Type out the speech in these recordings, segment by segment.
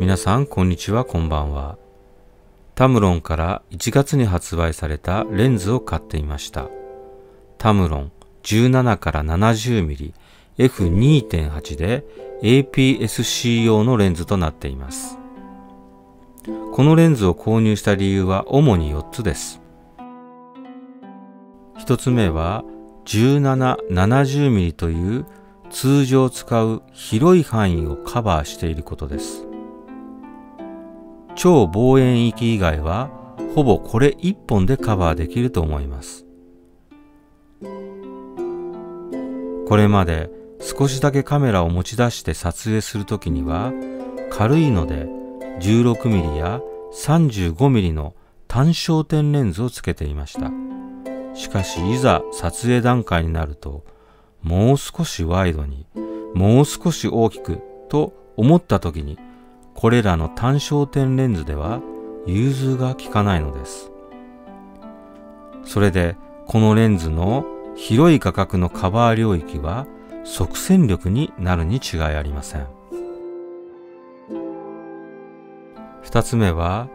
皆さん、こんにちは、こんばんは。タムロンから1月に発売されたレンズを買っていました。タムロン17から 70mm F2.8 で APS-C 用のレンズとなっています。このレンズを購入した理由は主に4つです。1つ目は17、70mm という通常使う広い範囲をカバーしていることです。超望遠域以外はほぼこれ1本でカバーできると思います。これまで少しだけカメラを持ち出して撮影するときには軽いので 16mm や 35mm の単焦点レンズをつけていました。しかしいざ撮影段階になるともう少しワイドにもう少し大きくと思った時にこれらの単焦点レンズでは融通が効かないのです。それでこのレンズの広い価格のカバー領域は即戦力になるに違いありません。二つ目は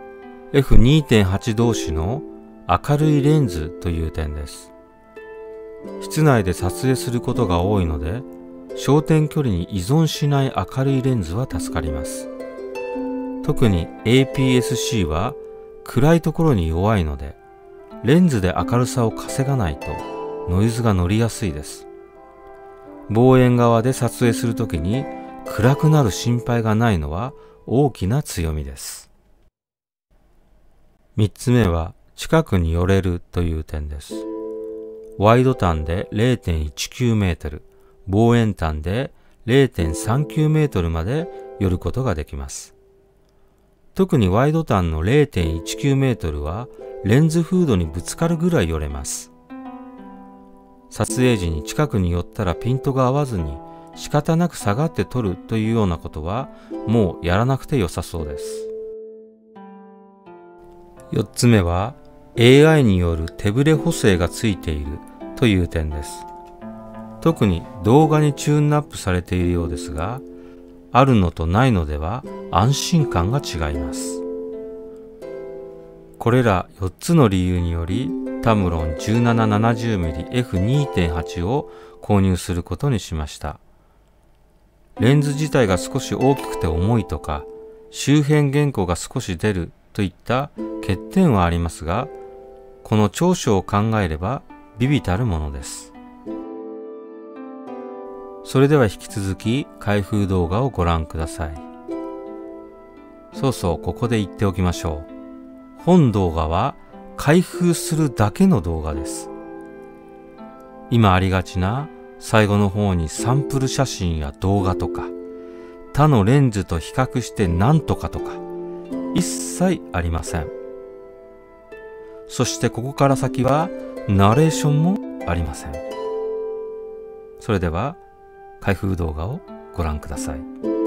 F2.8 同士の明るいレンズという点です。室内で撮影することが多いので焦点距離に依存しない明るいレンズは助かります。特に APS-C は暗いところに弱いのでレンズで明るさを稼がないとノイズが乗りやすいです。望遠側で撮影するときに暗くなる心配がないのは大きな強みです。三つ目は近くに寄れるという点です。ワイド端で0.19メートル、望遠端で0.39メートルまで寄ることができます。特にワイド端の0.19メートルはレンズフードにぶつかるぐらい寄れます。撮影時に近くに寄ったらピントが合わずに仕方なく下がって撮るというようなことはもうやらなくて良さそうです。4つ目は AI による手ブレ補正がついているという点です。特に動画にチューンナップされているようですが、あるのとないのでは安心感が違います。これら4つの理由によりタムロン 1770mmF2.8 を購入することにしました。レンズ自体が少し大きくて重いとか周辺原稿が少し出るといった欠点はありますがこの長所を考えればビビたるものです。それでは引き続き開封動画をご覧ください。そうそう、ここで言っておきましょう。本動画は開封するだけの動画です。今ありがちな最後の方にサンプル写真や動画とか他のレンズと比較して何とかとか一切ありません。そしてここから先はナレーションもありません。それでは開封動画をご覧ください。